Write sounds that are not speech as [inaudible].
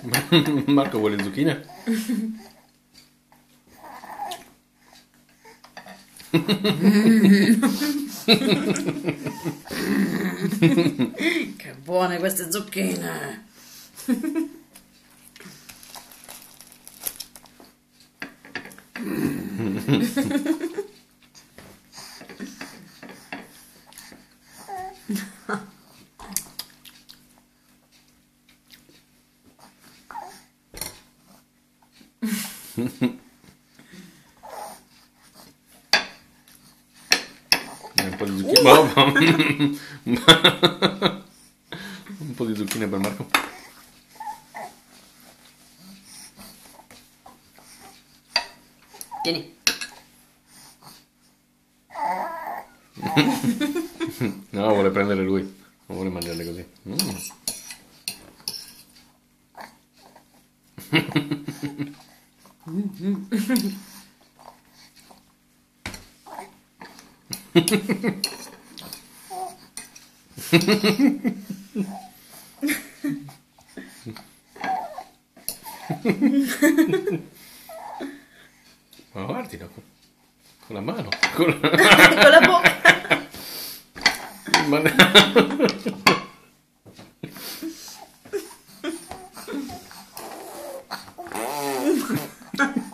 [laughs] Marco vuole zucchine? che buone queste zucchine! [laughs] Un po' di zucchine. Boh. Un po' di zucchine per Marco. Tieni. No, vuole prendere lui. Non vuole mangiarle così. Mm. [laughs] Ma guardila con, con la mano, con la, [laughs] con la bocca. Ma no. [laughs]